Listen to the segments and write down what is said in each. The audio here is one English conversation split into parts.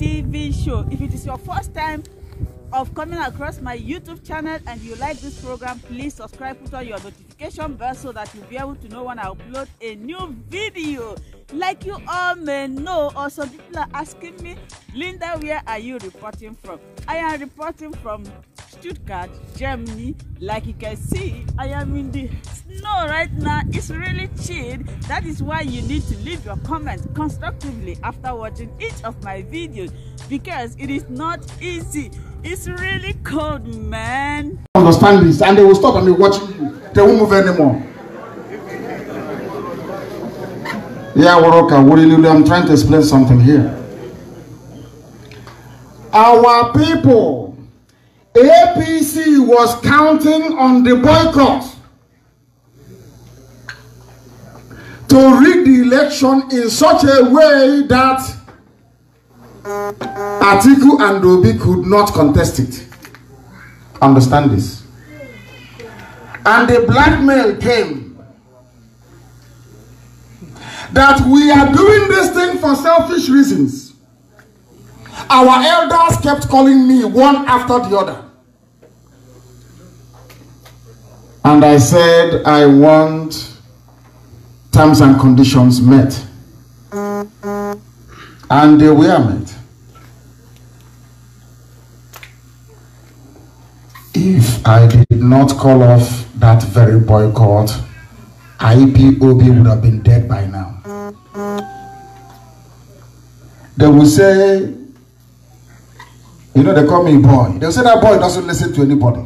TV show. If it is your first time of coming across my YouTube channel and you like this program, please subscribe, put on your notification bell so that you'll be able to know when I upload a new video. Like you all may know, some people are asking me, Linda, where are you reporting from? I am reporting from Stuttgart, Germany. Like you can see, I am in the snow right now. It's really chilly. That is why you need to leave your comments constructively after watching each of my videos because it is not easy. It's really cold, man. understand this and they will stop and be watching you they won't move anymore yeah Waroka, i'm trying to explain something here our people apc was counting on the boycott to rig the election in such a way that atiku and obi could not contest it understand this. And the blackmail came that we are doing this thing for selfish reasons. Our elders kept calling me one after the other. And I said, I want terms and conditions met. And they were met. If I did not call off that very boycott, IPOB would have been dead by now. They will say, you know, they call me boy. They'll say that boy doesn't listen to anybody.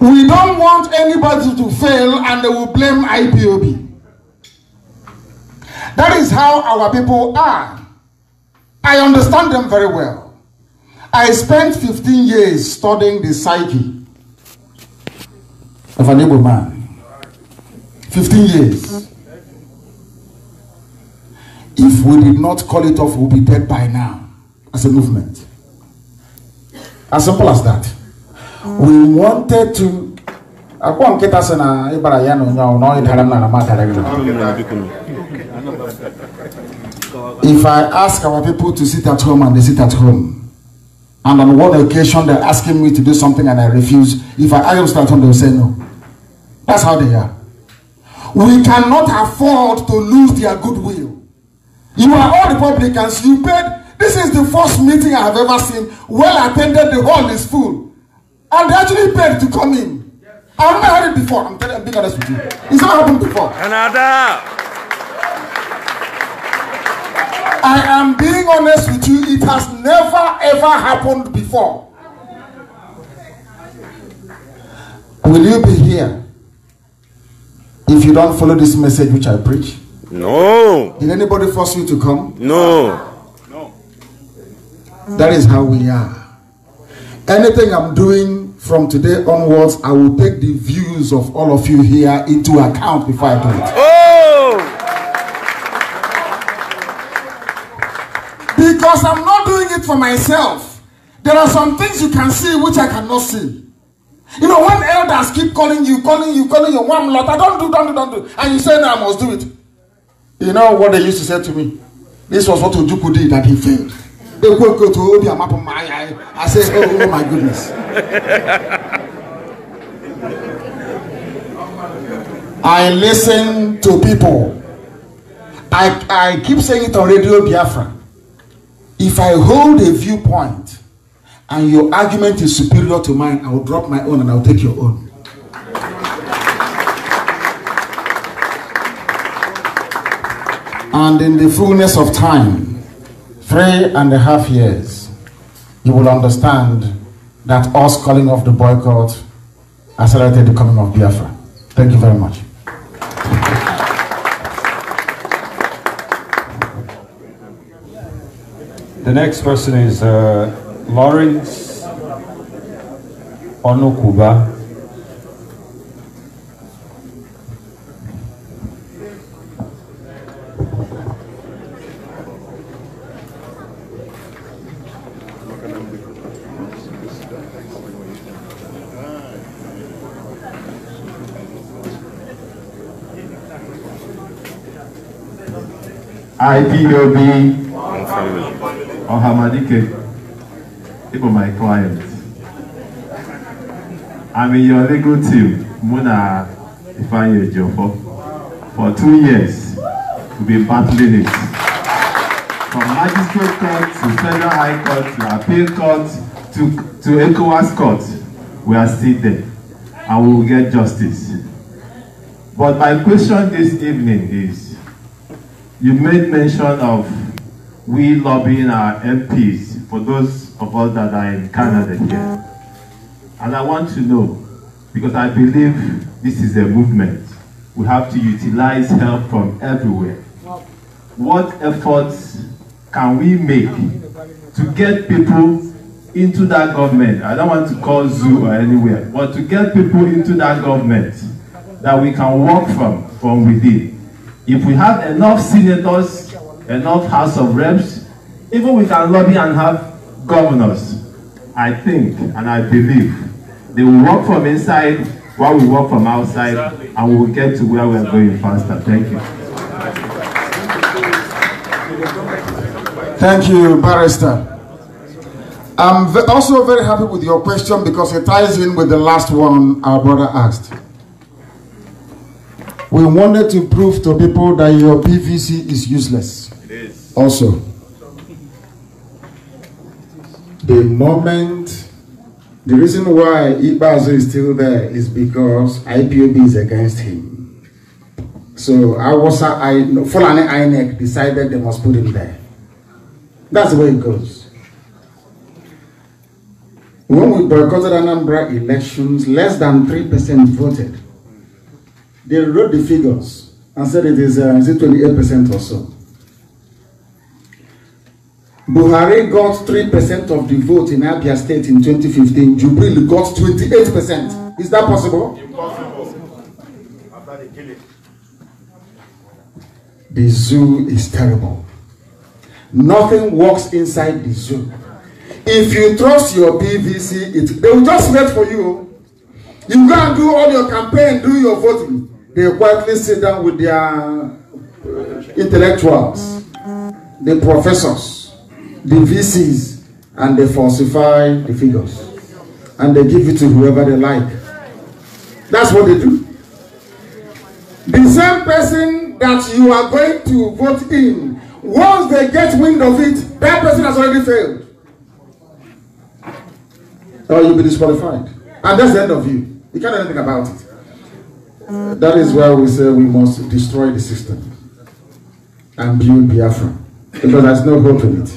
We don't want anybody to fail and they will blame IPOB. That is how our people are. I understand them very well. I spent 15 years studying the psyche of an able man. 15 years. If we did not call it off, we'll be dead by now as a movement. As simple as that. We wanted to. Akwa nkịta sị na na. If I ask our people to sit at home and they sit at home, and on one occasion they're asking me to do something and I refuse, if I ask them to sit at home, they'll say no. That's how they are. We cannot afford to lose their goodwill. You are all Republicans. You paid. This is the first meeting I have ever seen. Well attended, the hall is full. And they actually paid to come in. I've never heard it before. I'm, telling, I'm being honest with you. It's not happened before. Canada. I am being honest with you, it has never ever happened before. Will you be here if you don't follow this message which I preach? No. Did anybody force you to come? No. No. That is how we are. Anything I'm doing from today onwards, I will take the views of all of you here into account before I do it. Oh. Because I'm not doing it for myself. There are some things you can see which I cannot see. You know, when elders keep calling you, calling you, calling you, one lot, I don't do, don't do, don't do. And you say, no, I must do it. You know what they used to say to me? This was what Ojukwu did that he failed. They go go to Obi Amapo Maya. I say, oh, oh my goodness. I listen to people. I, I keep saying it on Radio Biafra. If I hold a viewpoint and your argument is superior to mine, I will drop my own and I will take your own. And in the fullness of time, three and a half years, you will understand that us calling off the boycott accelerated the coming of Biafra. Thank you very much. The next person is uh, Lawrence Onokuba. IPOB. Ohamadike, people my clients. I'm in your legal team, Muna Ifeanyi Ejiofor. For two years, we've been battling it. From magistrate court to federal high court to appeal court to, to ECOWAS court, we are still there and we will get justice. But my question this evening is, you made mention of we lobbying our MPs for those of us that are in Canada here. And I want to know, because I believe this is a movement, we have to utilize help from everywhere. What efforts can we make to get people into that government? I don't want to call zoo or anywhere, but to get people into that government that we can work from, from within. If we have enough senators, enough House of Reps, even we can lobby and have governors. I think and I believe they will work from inside while we work from outside and we will get to where we are going faster. Thank you. Thank you, Barrister. I'm also very happy with your question because it ties in with the last one our brother asked. We wanted to prove to people that your PVC is useless. It is. Also, the moment, the reason why Ibazo is still there is because IPOB is against him. So Awasa, I, Fulani INEC decided they must put him there. That's the way it goes. When we boycotted Anambra elections, less than 3% voted. They wrote the figures and said it is, uh, is it 28% or so. Buhari got 3% of the vote in Abia State in 2015. Jubril got 28%. Is that possible? The zoo is terrible. Nothing works inside the zoo. If you trust your PVC, it, they will just wait for you. You go and do all your campaign, do your voting. They quietly sit down with their intellectuals, the professors, the VCs, and they falsify the figures. And they give it to whoever they like. That's what they do. The same person that you are going to vote in, once they get wind of it, that person has already failed. Or you'll be disqualified. And that's the end of you. You can't do anything about it. Uh, that is why we say we must destroy the system and build Biafra. Because there's no hope in it.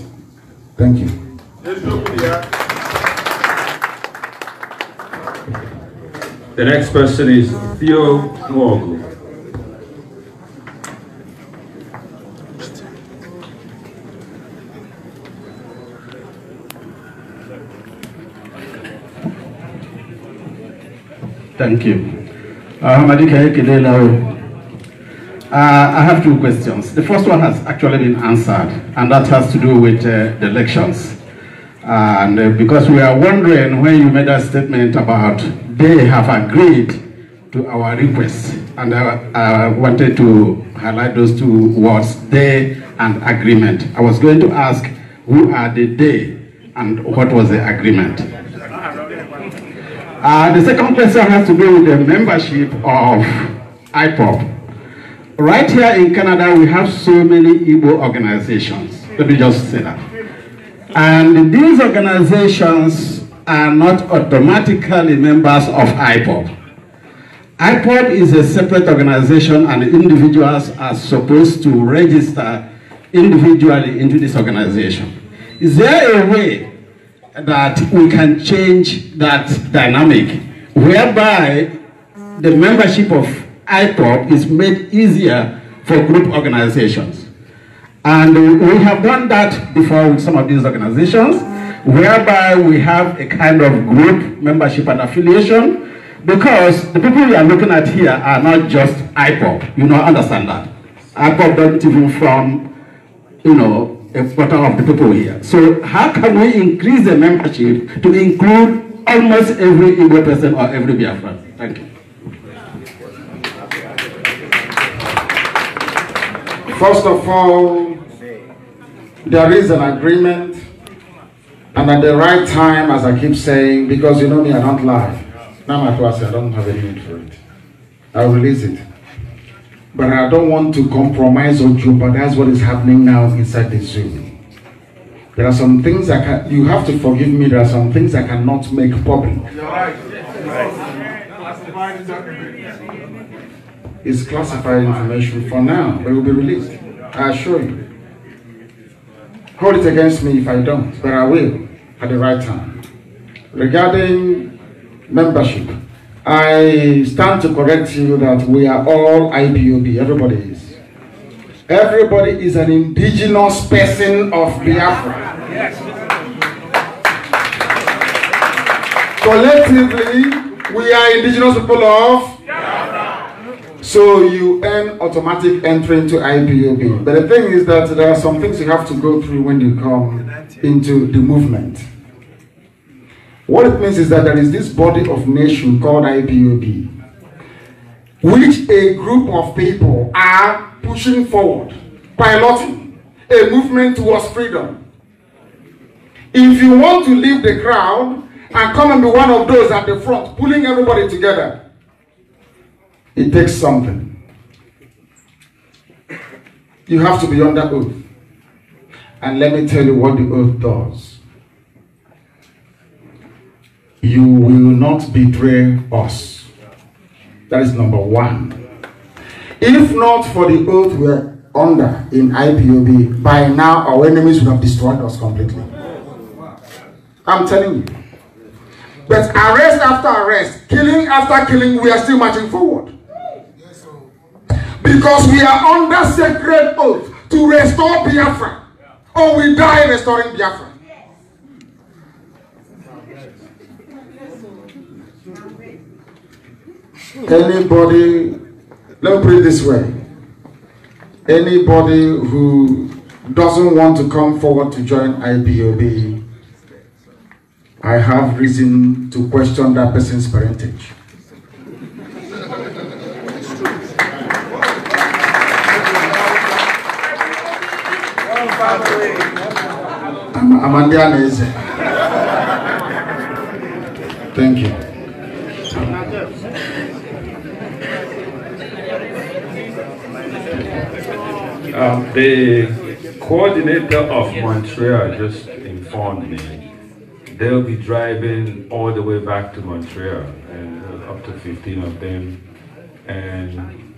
Thank you. The next person is Theo Nwogu. Thank you. Uh, I have two questions. The first one has actually been answered, and that has to do with uh, the elections. And uh, because we are wondering when you made that statement about they have agreed to our request, and I, I wanted to highlight those two words, they and agreement. I was going to ask who are the they and what was the agreement? Uh, the second question has to do with the membership of IPOB. Right here in Canada, we have so many Igbo organizations. Let me just say that. And these organizations are not automatically members of IPOB. IPOB is a separate organization and individuals are supposed to register individually into this organization. Is there a way that we can change that dynamic whereby the membership of IPOB is made easier for group organizations. And we have done that before with some of these organizations, whereby we have a kind of group membership and affiliation, because the people we are looking at here are not just IPOB. You know, understand that. IPOB don't even from, you know, quarter of the people here. So how can we increase the membership to include almost every Igbo person or every Biafran? Thank you. First of all, there is an agreement, and at the right time, as I keep saying, because you know me, I don't lie. Now, my class, I don't have any need for it. I'll release it. But I don't want to compromise or jeopardize what is happening now inside the zoo. There are some things I can, you have to forgive me, there are some things I cannot make public. It's classified information for now, but it will be released. I assure you. Hold it against me if I don't, but I will at the right time. Regarding membership, I stand to correct you that we are all IPOB, everybody is. Everybody is an indigenous person of Biafra. Collectively, we are indigenous people of so you earn automatic entry into IPOB. But the thing is that there are some things you have to go through when you come into the movement. What it means is that there is this body of nation called IPOB, which a group of people are pushing forward, piloting a movement towards freedom. If you want to leave the crowd and come and be one of those at the front, pulling everybody together, it takes something. You have to be under oath. And let me tell you what the oath does. You will not betray us. That is number one. If not for the oath we're under in IPOB, by now our enemies would have destroyed us completely. I'm telling you. But arrest after arrest, killing after killing, we are still marching forward. Because we are under sacred oath to restore Biafra. Or we die restoring Biafra. Anybody, let me put it this way. Anybody who doesn't want to come forward to join IPOB, I have reason to question that person's parentage. I'm, Neze. Thank you. Um, the coordinator of Montreal just informed me they'll be driving all the way back to Montreal, and uh, up to 15 of them. And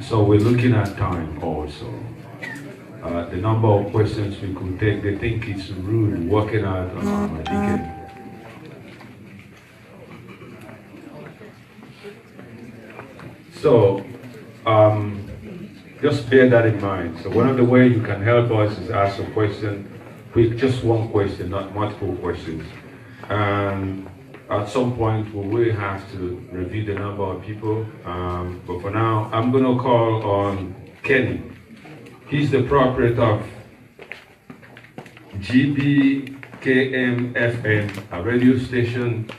so we're looking at time also. Uh, the number of questions we could take, they think it's rude working out on Armageddon. So, um, just bear that in mind. So one of the ways you can help us is ask a question, quick, just one question, not multiple questions. And at some point, we will have to review the number of people. Um, but for now, I'm going to call on Kenny. He's the proprietor of GBKMFM, a radio station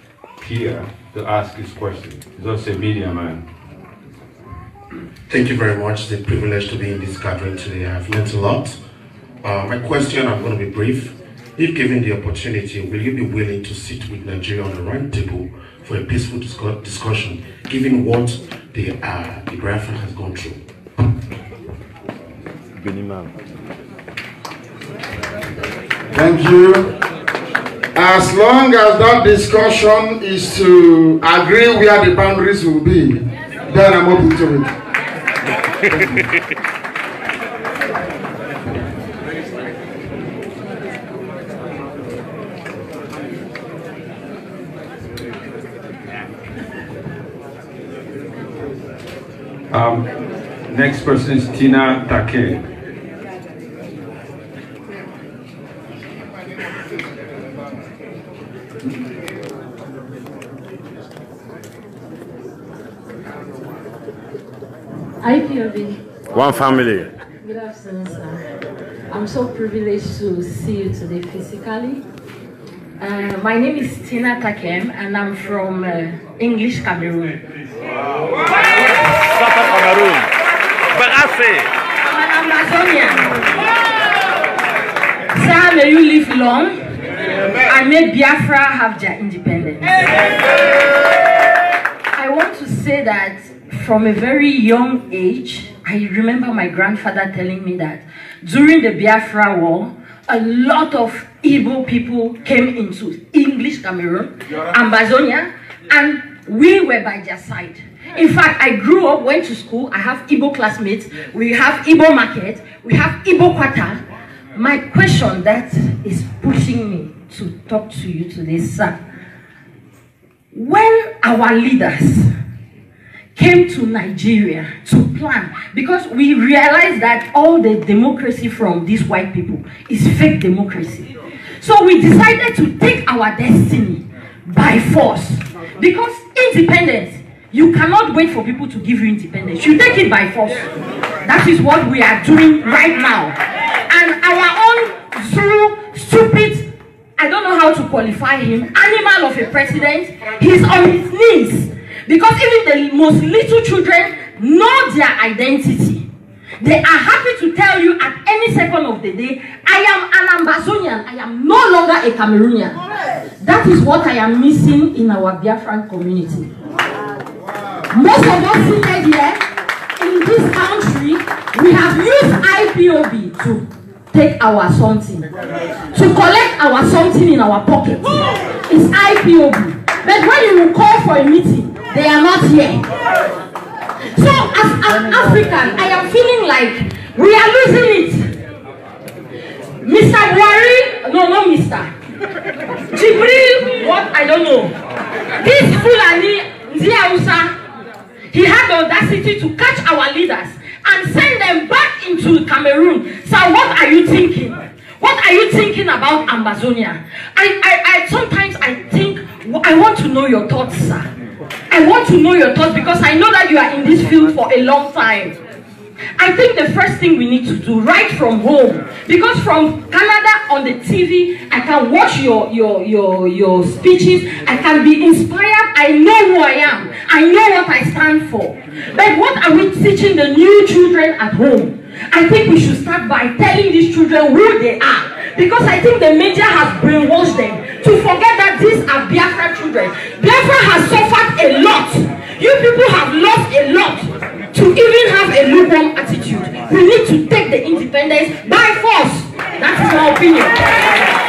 here, to ask his question. He's also a media man. Thank you very much. It's a privilege to be in this gathering today. I've learned a lot. Uh, my question, I'm going to be brief. If given the opportunity, will you be willing to sit with Nigeria on a round table for a peaceful discu- discussion, given what the, uh, the Biafra has gone through? Thank you. As long as that discussion is to agree where the boundaries will be, then I'm open to it. Um, next person is Tina Take. IPOB. One family. Good afternoon, sir. I'm so privileged to see you today physically. Uh, my name is Tina Takem, and I'm from uh, English Cameroon. Southern Cameroon. Bagase. I'm an Ambazonian. Sir, may you live long and may Biafra have their independence. I want to say that from a very young age, I remember my grandfather telling me that during the Biafra war, a lot of Igbo people came into English Cameroon, Ambazonia, and we were by their side. In fact, I grew up, went to school, I have Igbo classmates, we have Igbo market, we have Igbo quarter. My question that is pushing me to talk to you today, sir. When our leaders came to Nigeria to plan because we realized that all the democracy from these white people is fake democracy. So we decided to take our destiny by force because independence, you cannot wait for people to give you independence. You take it by force. That is what we are doing right now. And our own zero, stupid, I don't know how to qualify him, animal of a president, he's on his knees because even the most little children know their identity. They are happy to tell you at any second of the day, I am an Ambazonian, I am no longer a Cameroonian. That is what I am missing in our Biafran community. Most of us seated here in this country, we have used IPOB to take our something, to collect our something in our pocket. It's IPOB. But when you call for a meeting, they are not here. So as an African, I am feeling like we are losing it. Mr. Buhari, no, no, Mr. Jibril, what? I don't know. This Fulani, Ndiausa, he had the audacity to catch our leaders and send them back into Cameroon. So what are you thinking? What are you thinking about Ambazonia? I, I, I sometimes I think I want to know your thoughts, sir. I want to know your thoughts because I know that you are in this field for a long time. I think the first thing we need to do right from home, because from Canada on the TV, I can watch your your your your speeches. I can be inspired. I know who I am. I know what I stand for. But what are we teaching the new children at home? I think we should start by telling these children who they are. Because I think the media has brainwashed them to forget that these are Biafra children. Biafra has suffered a lot. You people have lost a lot to even have a lukewarm attitude. We need to take the independence by force. That is my opinion.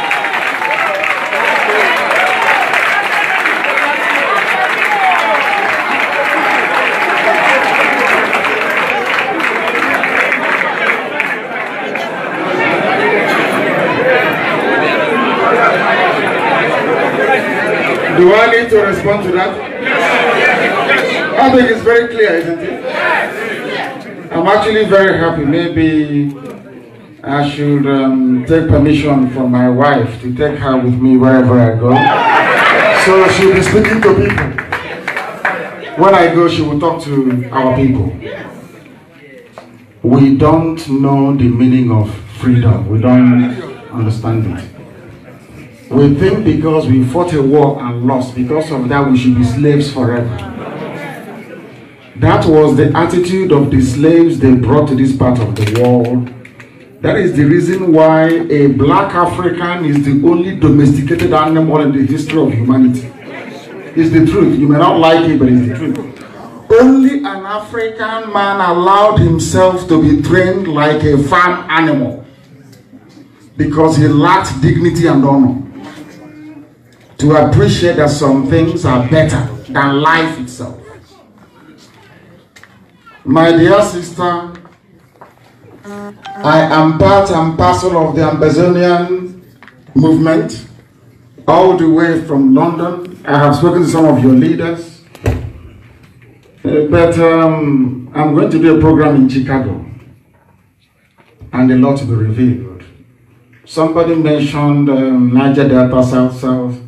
Do I need to respond to that? I think it's very clear, isn't it? I'm actually very happy. Maybe I should um, take permission from my wife to take her with me wherever I go. So she'll be speaking to people. When I go, she will talk to our people. We don't know the meaning of freedom. We don't understand it. We think because we fought a war and lost, because of that we should be slaves forever. That was the attitude of the slaves they brought to this part of the world. That is the reason why a black African is the only domesticated animal in the history of humanity. It's the truth. You may not like it, but it's the truth. Only an African man allowed himself to be trained like a farm animal because he lacked dignity and honor to appreciate that some things are better than life itself. My dear sister, I am part and parcel of the Ambazonian movement all the way from London. I have spoken to some of your leaders. Uh, but um, I'm going to do a program in Chicago and a lot to be revealed. Somebody mentioned um, Niger Delta South South.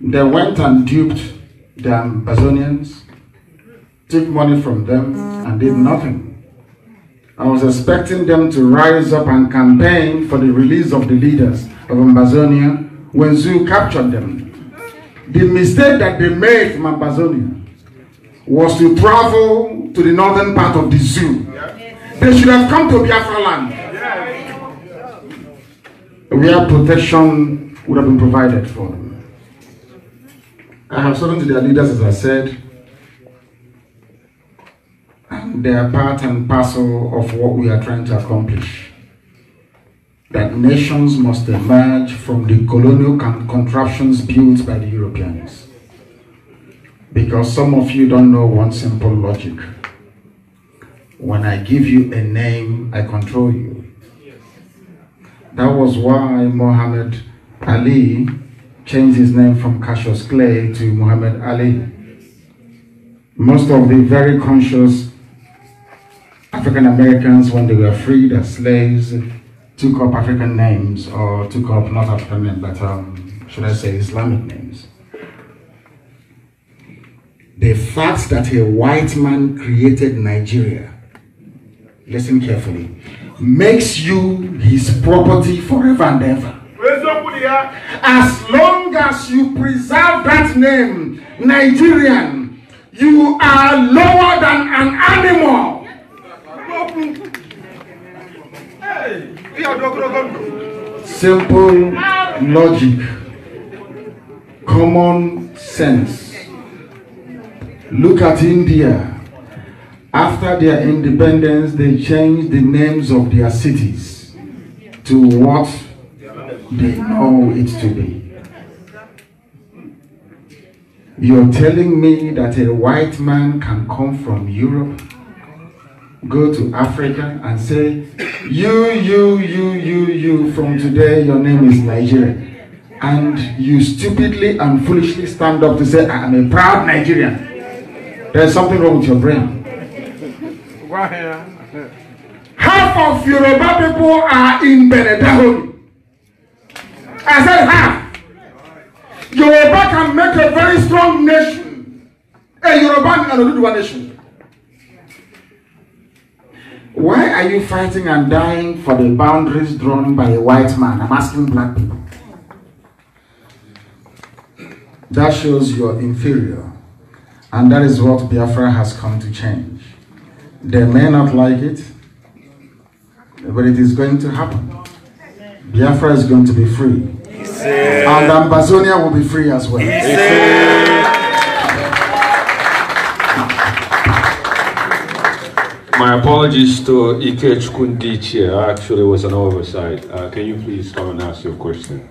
They went and duped the Ambazonians, took money from them, and did nothing. I was expecting them to rise up and campaign for the release of the leaders of Ambazonia when Zoo captured them. The mistake that they made from Ambazonia was to travel to the northern part of the zoo. They should have come to Biafra land. where protection would have been provided for them. I have spoken to their leaders, as I said, and they are part and parcel of what we are trying to accomplish. That nations must emerge from the colonial contraptions built by the Europeans. Because some of you don't know one simple logic. When I give you a name, I control you. That was why Muhammad Ali changed his name from Cassius Clay to Muhammad Ali. Most of the very conscious African Americans, when they were freed as slaves, took up African names or took up not African names, but um, should I say Islamic names. The fact that a white man created Nigeria, listen carefully, makes you his property forever and ever. As long as you preserve that name, Nigerian, you are lower than an animal. Simple logic, common sense. Look at India. After their independence, they changed the names of their cities to what they know it to be. You're telling me that a white man can come from Europe, go to Africa, and say, You, you, you, you, you, from today your name is Nigeria. And you stupidly and foolishly stand up to say, I am a proud Nigerian. There's something wrong with your brain. Half of Yoruba people are in Benedahori. I said half. Yoruba can make a very strong nation. A Yoruba and a Oduduwa nation. Why are you fighting and dying for the boundaries drawn by a white man? I'm asking black people. That shows you're inferior. And that is what Biafra has come to change. They may not like it, but it is going to happen. Biafra is going to be free. And Ambazonia will be free as well. My apologies to Ike Chukundichi. Actually, it was an oversight. Uh, can you please come and ask your question?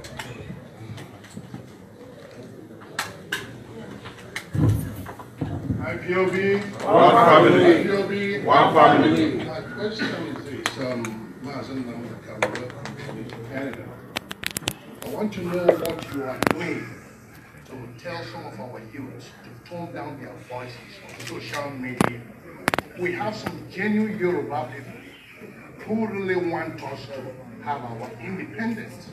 IPOB, one family. IPOB, one family. My question is this, um, Mazen Namakam, welcome to Canada. I want to know what you are doing to tell some of our youth to tone down their voices on social media. We have some genuine Yoruba people who really want us to have our independence.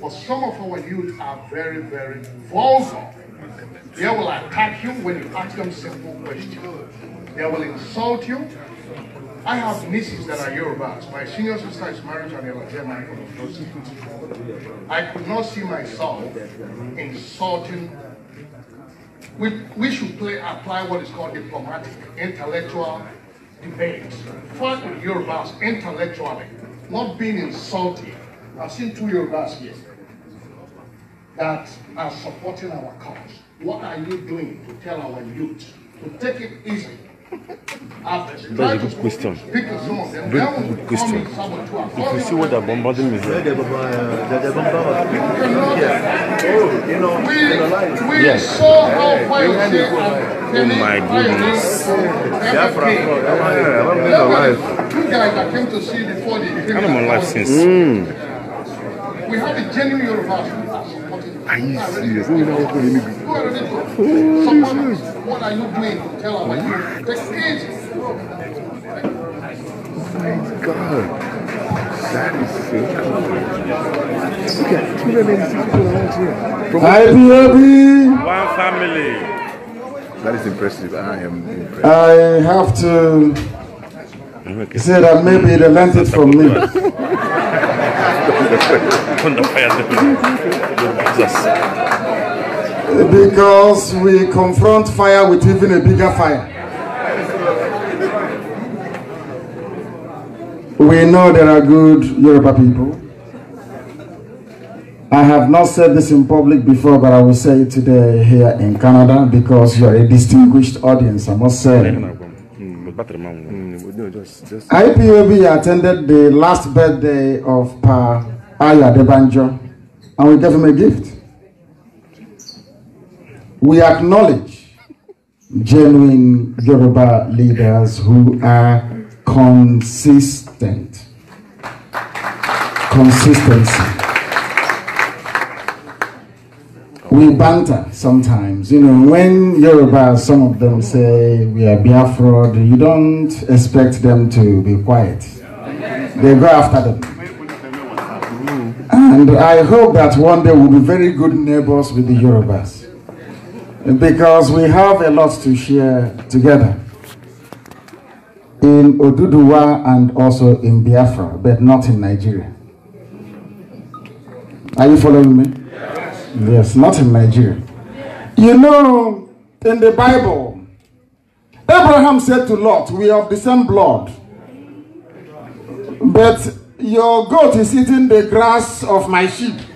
But some of our youth are very, very vulgar. They will attack you when you ask them simple questions. They will insult you. I have nieces that are Yorubas. My senior sister is married to an Elijah I could not see myself insulting. We, we should play, apply what is called diplomatic, intellectual debate. Fight with Yorubas intellectually, not being insulting. I've seen two Yorubas here that are supporting our cause. What are you doing to tell our youth to take it easy? That's a good question. Very good question. If you see what they're bombarding me here. You know, we, we Yes. saw how violent they Oh my goodness. Biafra, I'm alive. You guys that came to see before the I'm on life since. Hmm. We have a genuine Yorubas who are you serious? You know what I mean? Who are ready to. What are you doing tell our youth? Take it easy. My God. That is so cool. Look at 286 people around here. From IPOB, One family. That is impressive. I am impressed. I have to say that maybe they learned it from me. On the fire. Jesus. Because we confront fire with even a bigger fire. We know there are good Yoruba people. I have not said this in public before, but I will say it today here in Canada because you're a distinguished audience, I must say. Hmm, IPOB attended the last birthday of Pa Ayo Adebanjo and we gave him a gift. We acknowledge genuine Yoruba leaders who are consistent. Consistency. We banter sometimes. You know, when Yoruba, some of them say we are Biafra, you don't expect them to be quiet. They go after them. And I hope that one day we'll be very good neighbors with the Yorubas. Because we have a lot to share together in Oduduwa and also in Biafra, but not in Nigeria. Are you following me? Yes, not in Nigeria. You know, in the Bible, Abraham said to Lot, We are of the same blood. But your goat is eating the grass of my sheep.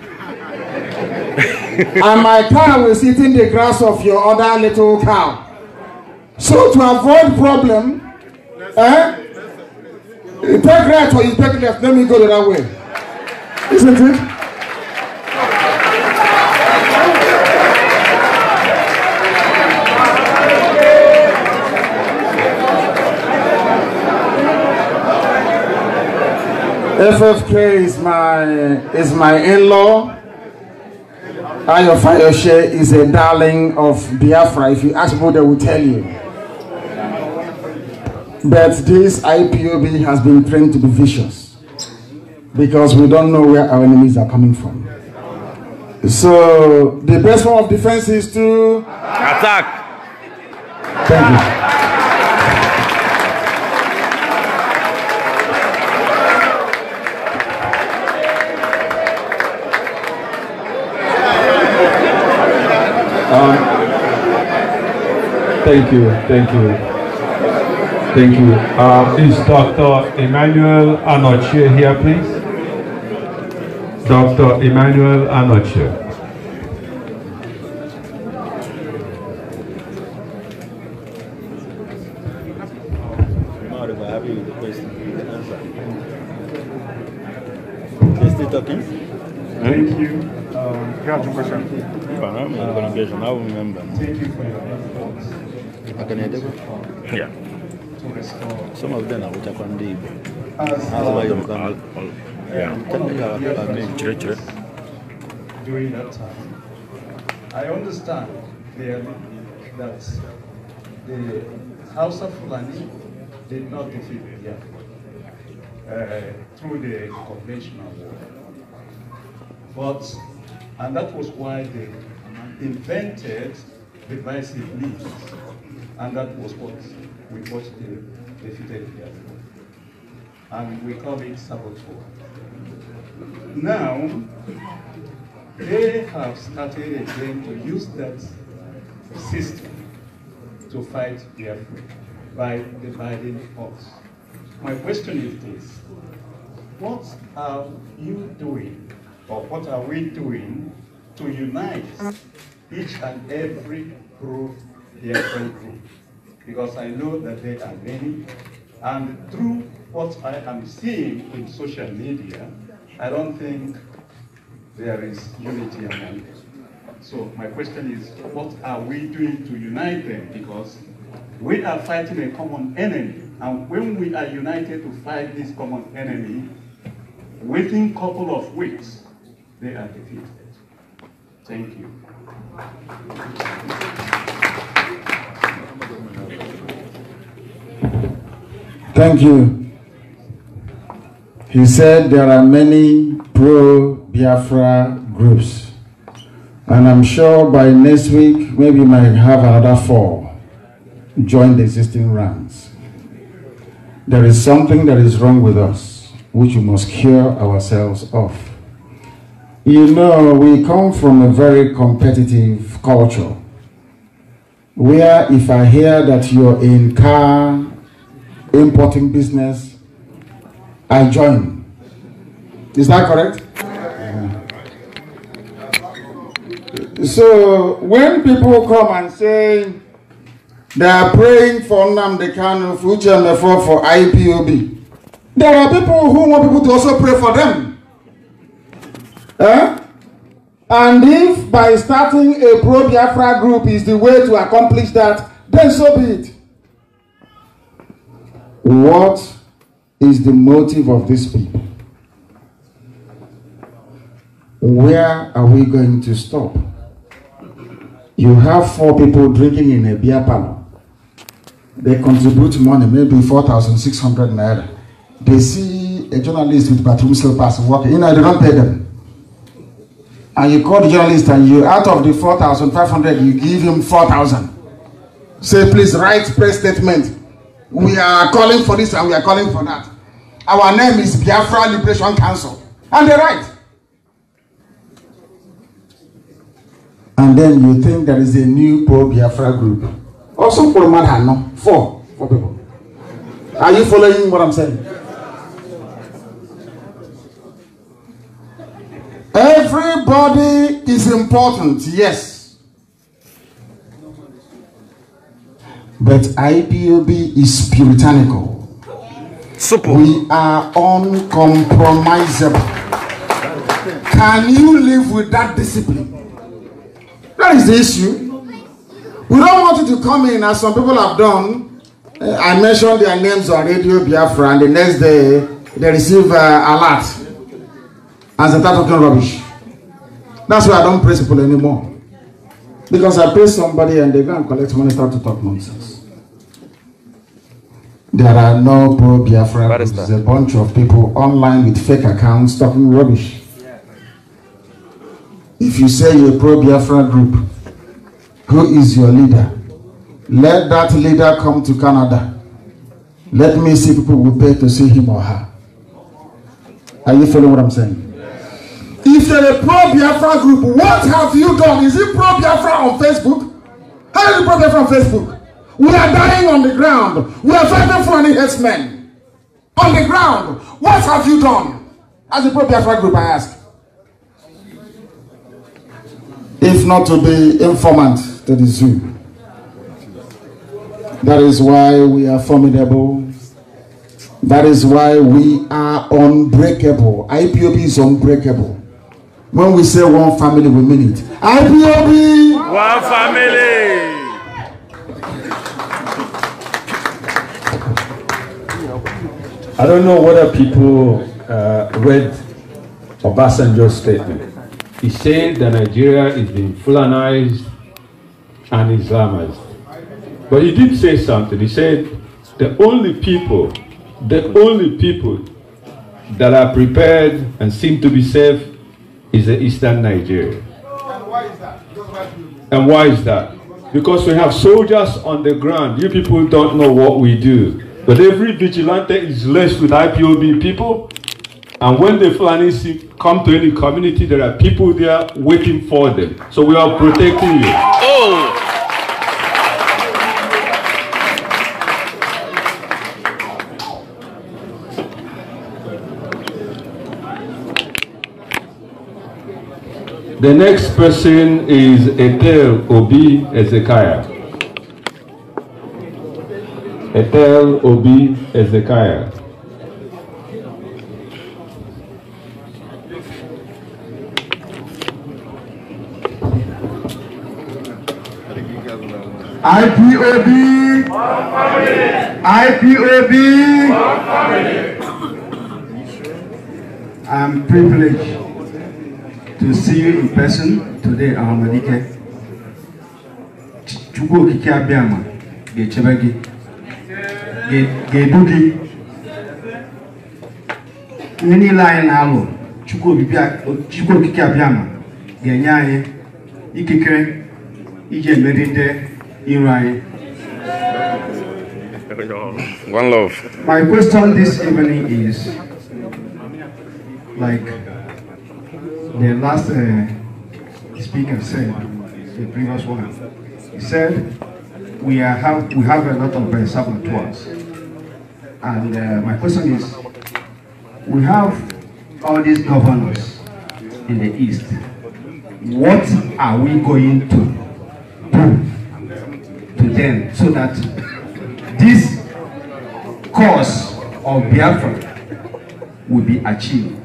and my cow is eating the grass of your other little cow. So to avoid problem, eh? You take right or you take left, let me go the other way. Isn't it? FFK is my is my in-law. Ayo Fayoshe is a darling of Biafra. If you ask people, they will tell you. But this IPOB has been trained to be vicious because we don't know where our enemies are coming from. So the best form of defense is to attack. Thank you. Thank you, thank you, thank you. Um, is Dr. Emmanuel Anoche here, please? Dr. Emmanuel Anoche. talking? Thank you. Um, you have two questions. I'm not going to get I remember. Thank you for your efforts. I can hear them? Yeah. To restore. Some of them are which I can do. As That's why you our- can. Yeah. Tell me mean, chire chire. during that time. I understand clearly that the House of Fulani did not defeat Biafra uh, through the conventional war. But, and that was why they invented divisive leagues, and that was what we fought the. And we call it saboteur. Now, they have started again to use that system to fight Biafra by dividing us. My question is this, what are you doing, or what are we doing to unite each and every group, Biafran group? Because I know that there are many, and through what I am seeing in social media, I don't think there is unity among them. So my question is, what are we doing to unite them? Because we are fighting a common enemy, and when we are united to fight this common enemy, within a couple of weeks, they are defeated. Thank you. Thank you. He said there are many pro Biafra groups. And I'm sure by next week, maybe we might have another four join the existing ranks. There is something that is wrong with us, which we must cure ourselves of. You know, we come from a very competitive culture where if I hear that you're in car importing business, I join. Is that correct? Yeah. So when people come and say they are praying for Nnamdi Kanu, Future Mefo for IPOB, there are people who want people to also pray for them. Eh? And if by starting a pro-Biafra group is the way to accomplish that, then so be it. What is the motive of these people? Where are we going to stop? You have four people drinking in a beer parlor. They contribute money, maybe 4,600 naira. They see a journalist with bathroom slippers walking. You know, they don't pay them. And you call the journalist and you, out of the 4,500, you give him 4,000. Say, please write press statement. We are calling for this and we are calling for that. Our name is Biafra Liberation Council. And they write. And then you think there is a new pro-Biafra group. Also for Madhan, no? Four. Four people. Are you following what I'm saying? Everybody is important, yes. But IPOB is puritanical. Super. We are uncompromisable. Can you live with that discipline? That is the issue. We don't want you to come in as some people have done. Uh, I mentioned their names on Radio Biafra and the next day they receive uh, alert and they start talking rubbish. That's why I don't praise people anymore. Because I pay somebody and they go and collect money and start to talk nonsense. There are no pro Biafra groups. There's a bunch of people online with fake accounts talking rubbish. If you say you're a pro Biafra group, who is your leader? Let that leader come to Canada. Let me see people will pay to see him or her. Are you following what I'm saying? If you're a pro Biafra group, what have you done? Is it pro Biafra on Facebook? How is it pro Biafra on Facebook? We are dying on the ground. We are fighting for an herdsmen. On the ground. What have you done? As a pro Biafra group, I ask. If not to be informant to the zoo. That is why we are formidable. That is why we are unbreakable. IPOB is unbreakable. When we say one family, we mean it. IPOB! One family! I don't know whether people uh, read Obasanjo's statement. He said that Nigeria is being Fulanized and Islamized. But he did say something. He said the only people, the only people that are prepared and seem to be safe is the eastern Nigeria. And why is that? Because we have soldiers on the ground. You people don't know what we do. But every vigilante is laced with IPOB people. And when the Fulani come to any community, there are people there waiting for them. So we are protecting you. Oh! The next person is Etel Obi Ezekiah. Etel Obi Ezekiah. IPOB. IPOB. I'm privileged to see you in person today, Ahmadike. Chukwu okike abịama ga-echebe ga-edu gị. Ihe niile anyị na-alụ, Chukwu okike abịama ga-enye anyị ikikere iji emeride iro anyị. One love. My question this evening is like the last uh, speaker said, the previous one. He said we are have we have a lot of uh, and uh, my question is, we have all these governors in the east. what are we going to do to them so that this cause of Biafra will be achieved?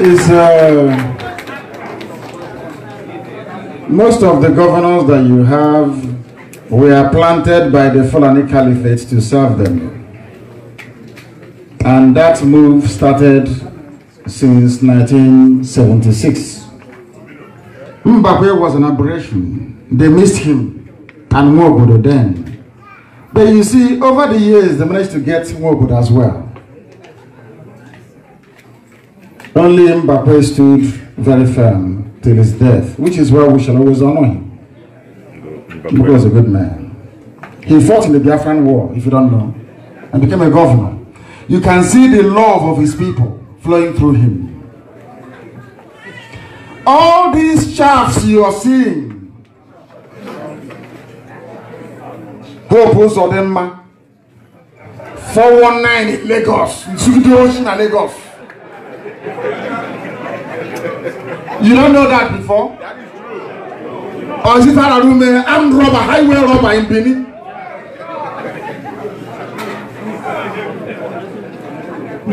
Is uh, most of the governors that you have were planted by the Fulani Caliphate to serve them. And that move started since 1976. Mbakwe was an aberration. They missed him and Nwobodo then. But you see, over the years, they managed to get Nwobodo as well. Only Mbakwe stood very firm till his death, which is why we shall always honor him. He was a good man. He fought in the Biafran War, if you don't know, and became a governor. You can see the love of his people flowing through him. All these chaffs you are seeing, Hope Uzodinma, 419 in Lagos, Nsugide Ocean Lagos. You don't know that before? Or is it Ararume, armed robber, highway robber in Benin?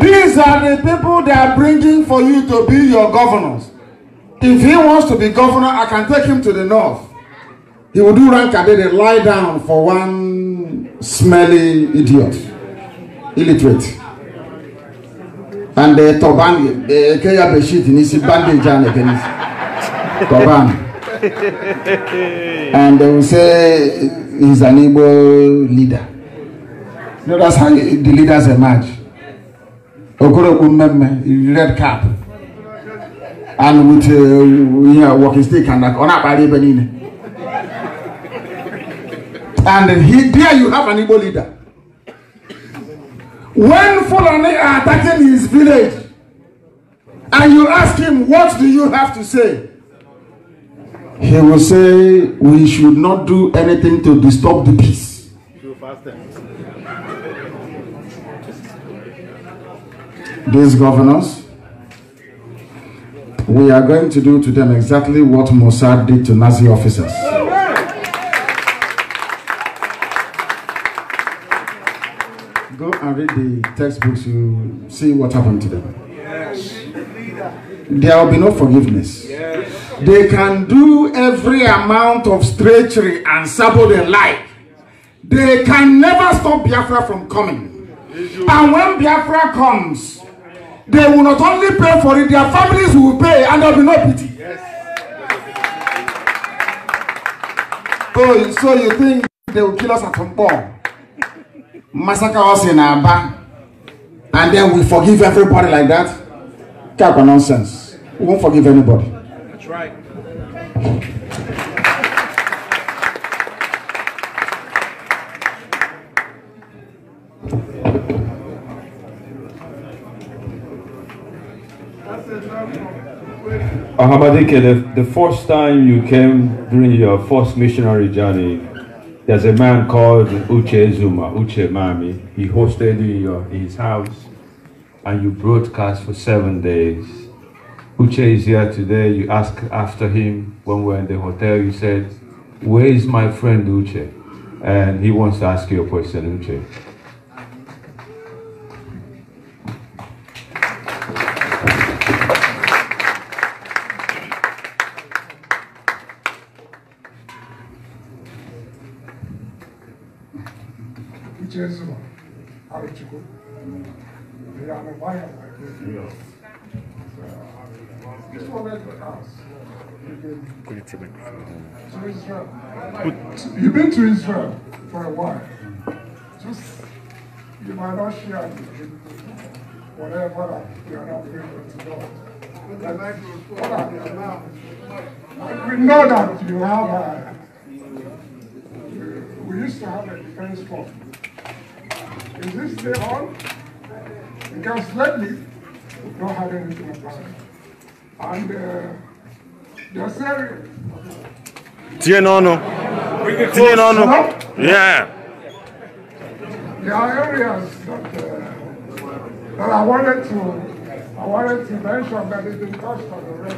These are the people they are bringing for you to be your governors. If he wants to be governor, I can take him to the north. He will do rank and then lie down for one smelly idiot, illiterate. And the turban, the Kenya Beshit in his bandage and against turban. And they will say he's an Igbo leader. You know, that's how the leaders emerge. Okoroku Mmemme, red cap. And with uh, you know, walking stick and like, on a party benine. And he, there you have an Igbo leader. When Fulani are attacking his village, and you ask him, what do you have to say? He will say, we should not do anything to disturb the peace. These governors, we are going to do to them exactly what Mossad did to Nazi officers. And read the textbooks, you see what happened to them. There will be no forgiveness. They can do every amount of treachery and sabo they like. They can never stop Biafra from coming. And when Biafra comes, they will not only pay for it, their families will pay and there will be no pity. So, so you think they will kill us at Tombo? Massacre us in Aba, and then we forgive everybody like that? Cap nonsense. We won't forgive anybody. That's right. Ahamadike, the, the first time you came during your first missionary journey, there's a man called Uche Zuma, Uche Mami. He hosted you in, your, in his house and you broadcast for seven days. Uche is here today. You asked after him when we were in the hotel. You said, Where is my friend Uche? And he wants to ask you a question, Uche. Can- To Israel. You've been to Israel for a while. Just, you might not share whatever you are not to. But- We know that you have a, we used to have a defense force. Is this still on? Because lately, we've not had anything about it. And uh, they're saying, Tinye n'ọnụ. Tinye n'ọnụ. Yeah. there are areas that, uh, that I wanted to I wanted to mention that they've been touched on already.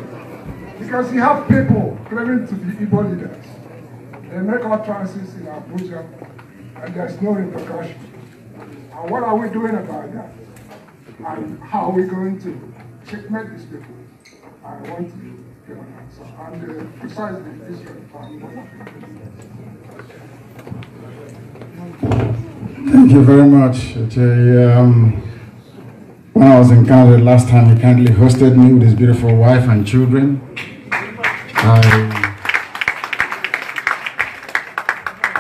Because you have people claiming to be Igbo leaders. They make transits in Abuja and there's no repercussion. And what are we doing about that? And how are we going to checkmate these people? I want to give an answer. And precisely this Thank you very much, Jay. Um, when I was in Canada last time, he kindly hosted me with his beautiful wife and children. I,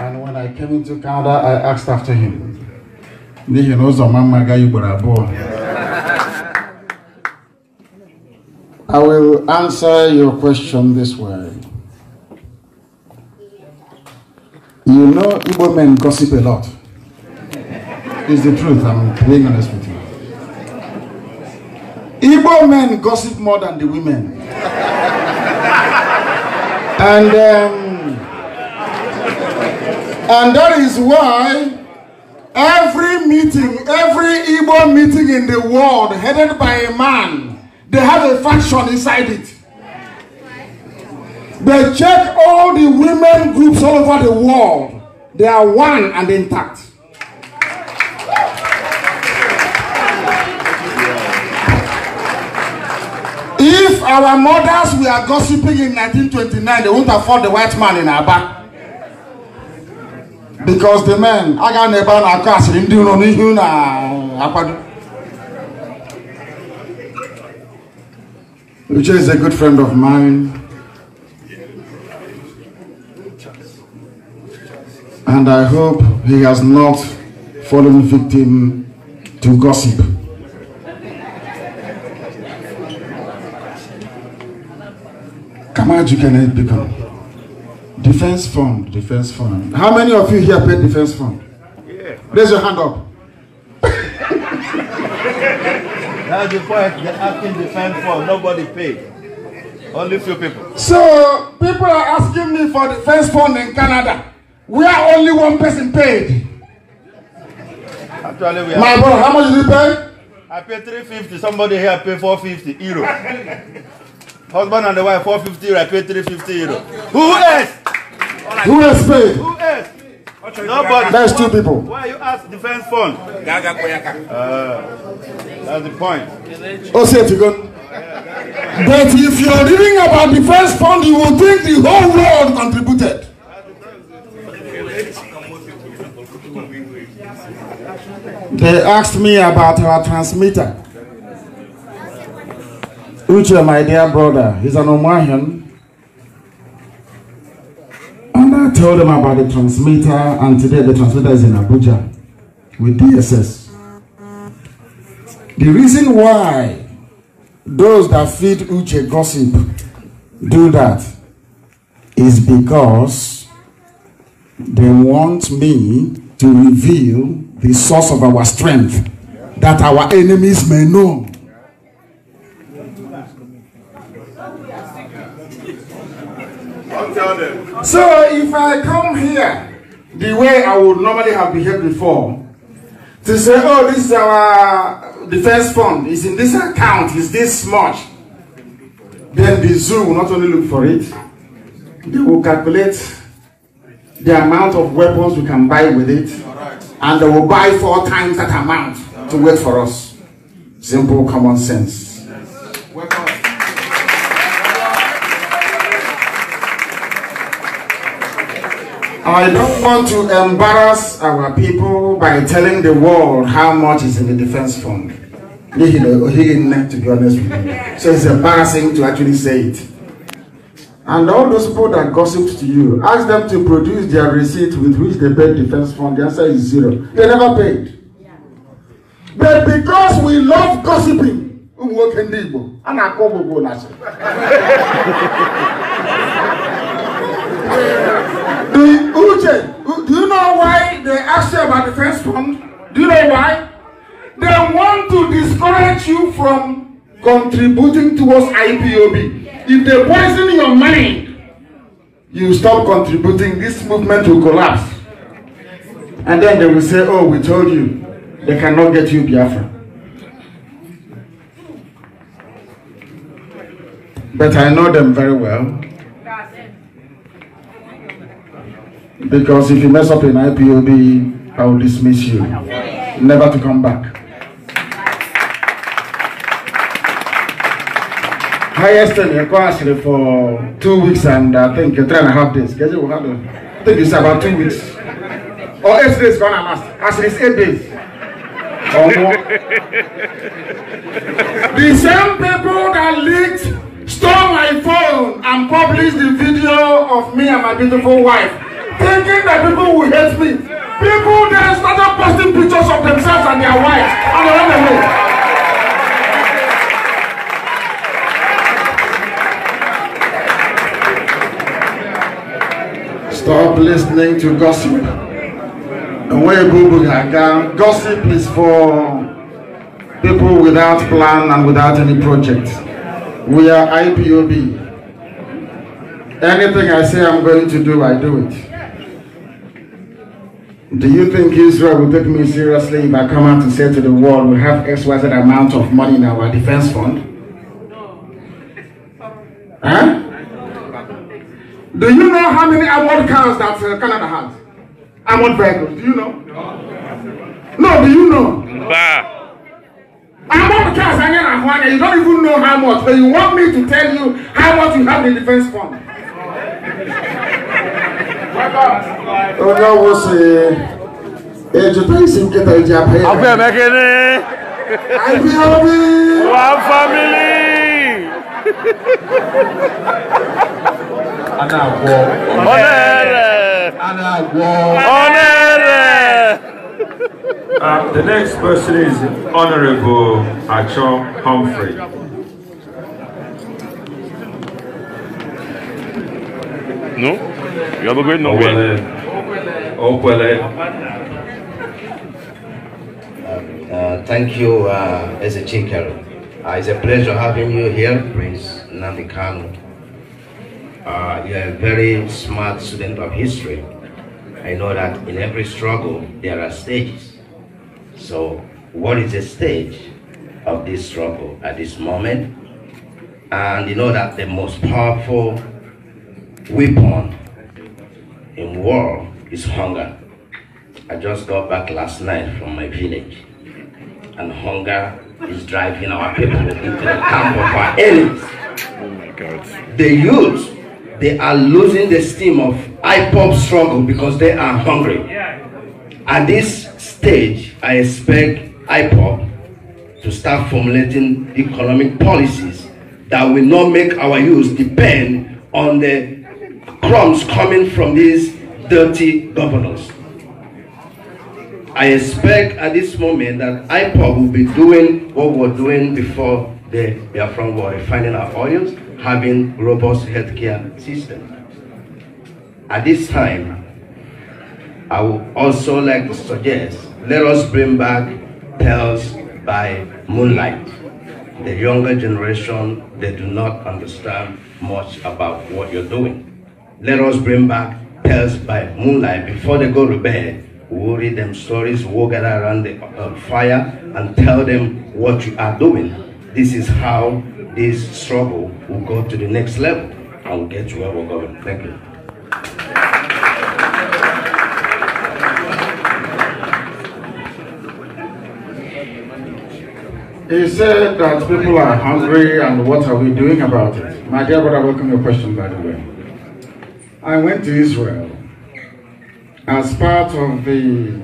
and when I came into Canada, I asked after him. N'ihi. I will answer your question this way. You know, Igbo men gossip a lot. It's the truth, I'm being honest with you. Igbo men gossip more than the women. and um, and that is why every meeting, every Igbo meeting in the world headed by a man, they have a faction inside it. They check all the women groups all over the world. They are one and intact. If our mothers were gossiping in 1929, they wouldn't afford the white man in Aba. Because the men, aga na ebe a na-akọ asịrị ndị ụlọ n'ihu na-akwado. Uche is a good friend of mine. And I hope he has not fallen victim to gossip. Kamaju Kenneth Bacon. Defense Fund, Defense Fund. How many of you here paid Defense Fund? Raise your hand up. That's the point. They're asking defense for nobody paid. Only few people. So people are asking me for Defense Fund in Canada. Where only one person paid. Actually, we My brother, how much did you pay? I pay 350. Somebody here pay 450 euro. Husband and the wife 450 euro. I pay 350 euro. Who else? Who else paid? Who else? Nobody. That's two people. Why you ask defense fund? Uh, that's the point. Oh, say it again. But if you're reading about Defense Fund, you will think the whole world contributed. They asked me about our transmitter. Uche, my dear brother, he's an Omahian. I told them about the transmitter, and today the transmitter is in Abuja with DSS. The reason why those that feed Uche gossip do that is because they want me to reveal the source of our strength that our enemies may know. So if I come here the way I would normally have behaved before, to say, oh, this is our defense fund, it's in this account, it's this much, then the zoo will not only look for it, they will calculate the amount of weapons we can buy with it, and they will buy four times that amount to wait for us. Simple common sense. I don't want to embarrass our people by telling the world how much is in the defense fund. To be honest with you. So it's embarrassing to actually say it. And all those people that gossip to you, ask them to produce their receipt with which they paid defense fund. The answer is zero. They never paid. But because we love gossiping, ụmụ nwoke ndị Igbo, asị. The Uche, do you know why they asked you about the first one? Do you know why? They want to discourage you from contributing towards IPOB. If they poison your mind, you stop contributing, this movement will collapse. And then they will say, oh, we told you. They cannot get you Biafra. But I know them very well. Because if you mess up in IPOB, I will dismiss you. Never to come back. Highest in Ekwasiri for two weeks and I think three and a half days. I think it's about two weeks. Or eight days gonna last. Actually, it's eight days. Or more. the same people that leaked, stole my phone and published the video of me and my beautiful wife, thinking that people will hate me. People then started posting pictures of themselves and their wives and they ran away. Stop listening to gossip. Gossip is for people without plan and without any project. We are IPOB. Anything I say I'm going to do, I do it. Do you think Israel will take me seriously if I come out and say to the world we have XYZ amount of money in our defense fund? Huh? Do you know how many armored cars that uh, Canada has? Armored vehicles, do you know? No, do you know? Armored cars, I one, you don't even know how much, but you want me to tell you how much you have in the defense fund. Onye ọwụ si ejụta isi nkịta eji apa ya. Afọ emekene. One family. Ana-agwọ. Onere. Ana-agwọ. Onere. Uh, the next person is Honorable Acho Humphrey. No? You have a great number. Okwele. Uh, thank you, uh, Ezechiel. Uh, it's a pleasure having you here, Prince Nnamdi Kanu. Uh, you're a very smart student of history. I know that in every struggle, there are stages. So, what is the stage of this struggle at this moment? And you know that the most powerful weapon in war is hunger. I just got back last night from my village, and hunger is driving our people into the camp of our enemies. Oh my God. The youth, they are losing the steam of IPOB struggle because they are hungry. At this stage, I expect IPOB to start formulating economic policies that will not make our youth depend on the crumbs coming from these dirty governors. I expect at this moment that IPOB will be doing what we're doing before the Biafran war, refining our oils, having robust healthcare system. At this time, I would also like to suggest, let us bring back Tales by Moonlight. The younger generation, they do not understand much about what you're doing. Let us bring back Tales by Moonlight before they go to bed. We'll read them stories, we'll gather around the uh, fire and tell them what you are doing. This is how this struggle will go to the next level and we'll get to where we're going. Thank you. He said that people are hungry and what are we doing about it? My dear brother, welcome your question by the way. I went to Israel as part of the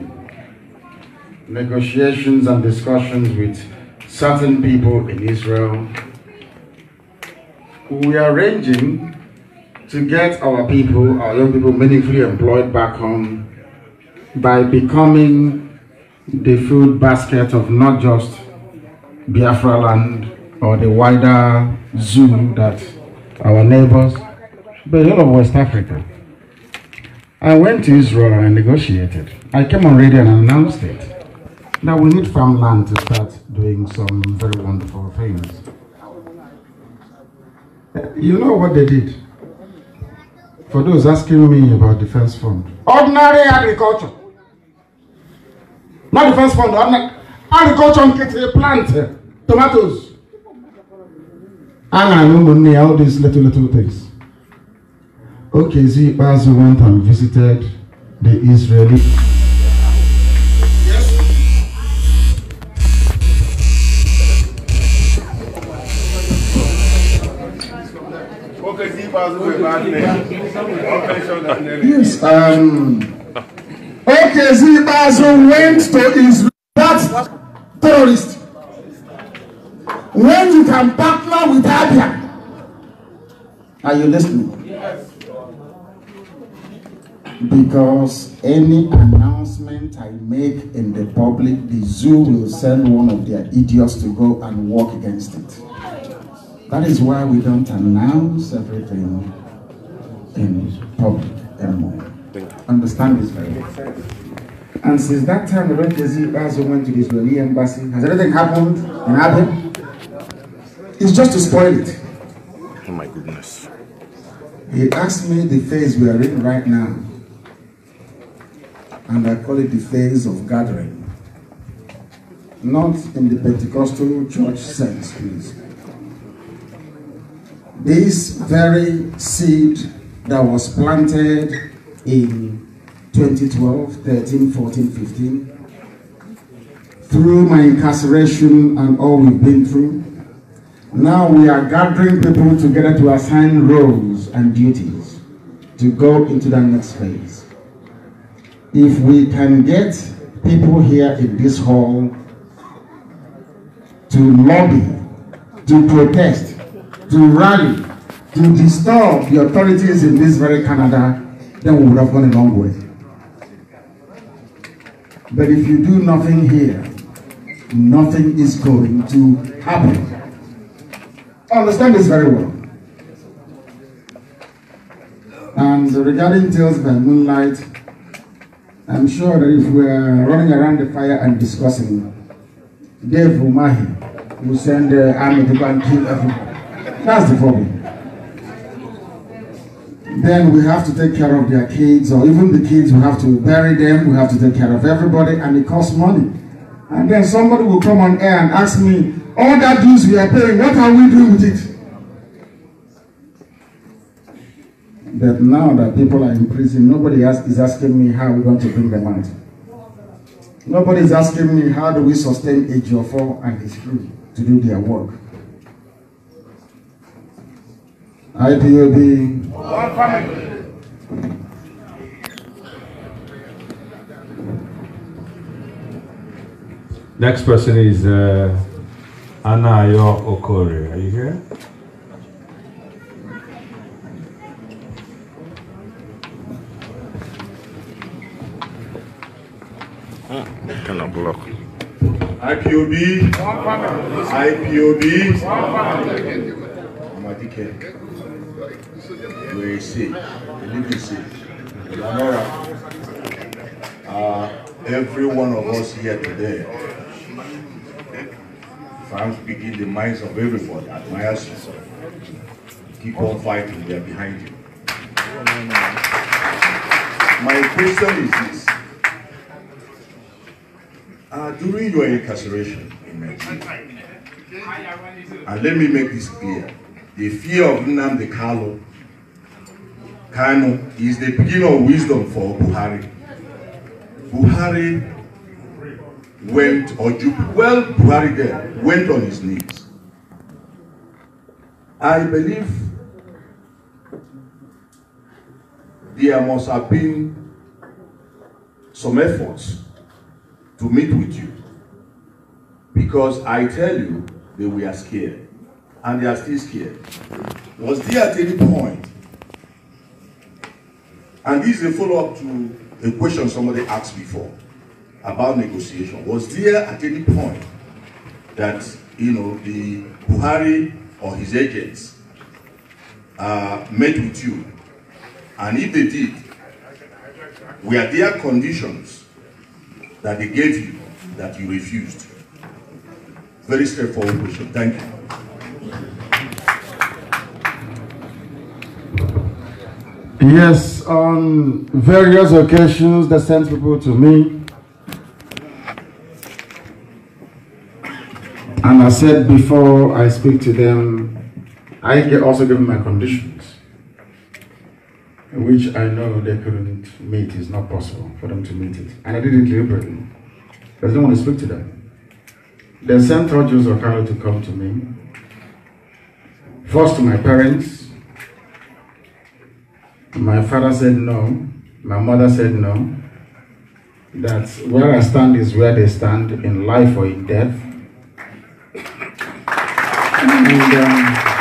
negotiations and discussions with certain people in Israel. who We are arranging to get our people, our young people, meaningfully employed back home by becoming the food basket of not just Biafra land or the wider zoo that our neighbors, but all of West Africa. I went to Israel and negotiated. I came on radio and announced it. Now we need farmland to start doing some very wonderful things. You know what they did? For those asking me about defense fund, ordinary agriculture. Not defense fund, agriculture nkịtị plant eh? tomatoes. Aṅara na ụmụnne ya all these little little things. Okezi Ikpeazu went and visited the Israeli. Yes, um, Okezi Ikpeazu went to Israel. That terrorist. When you can partner with Abia. Are you listening? Because any announcement I make in the public, the zoo will send one of their idiots to go and work against it. That is why we don't announce everything in public anymore. Understand this very well. And since that time, the Rekezi also went to the Israeli embassy. Has anything happened in Aden? It's just to spoil it. Oh my goodness. He asked me the phase we are in right now. And I call it the phase of gathering. Not in the Pentecostal church sense, please. This very seed that was planted in 2012, 13, 14, 15, through my incarceration and all we've been through, now we are gathering people together to assign roles and duties to go into the next phase. If we can get people here in this hall to lobby, to protest, to rally, to disturb the authorities in this very Canada, then we would have gone a long way. But if you do nothing here, nothing is going to happen. I Understand this very well. And regarding Tales by Moonlight, I'm sure that if we're running around the fire and discussing, Dave Umahi will send the army to go and kill everyone. That's the problem. Then we have to take care of their kids, or even the kids, we have to bury them, we have to take care of everybody, and it costs money. And then somebody will come on air and ask me, all that dues we are paying, what are we doing with it? But now that people are in prison, nobody is asking me how we're going to bring them out. Nobody is asking me how do we sustain Ejiofor and his crew to do their work. IPOB. Next person is uh, Anayo Okore. Are you here? Cannot block. IPOB. IPOB. Amadike. We see. Believe see. Lenora. Uh, every one of us here today, if I'm speaking the minds of everybody, admires you. Keep on fighting, we are behind you. My question is this. Uh, during your incarceration in Nigeria, and let me make this clear, the fear of Nnamdi Kanu, Kanu is the beginning of wisdom for Buhari. Buhari went, or well, Buhari there, went on his knees. I believe there must have been some efforts to meet with you. Because I tell you, they were scared. And they are still scared. Was there at any point? and this is a follow-up to a question somebody asked before about negotiation. Was there at any point that, you know, the Buhari or his agents uh, met with you? And if they did, were there conditions that they gave you that you refused. Very straightforward question. Thank you. Yes, on various occasions they sent people to me. And I said before I speak to them, I also give them my conditions which I know they couldn't meet. It's not possible for them to meet it. And I did it deliberately. I don't want to speak to them. They sent Rogers Okaro to come to me. First to my parents. My father said no. My mother said no. That where I stand is where they stand in life or in death. And um,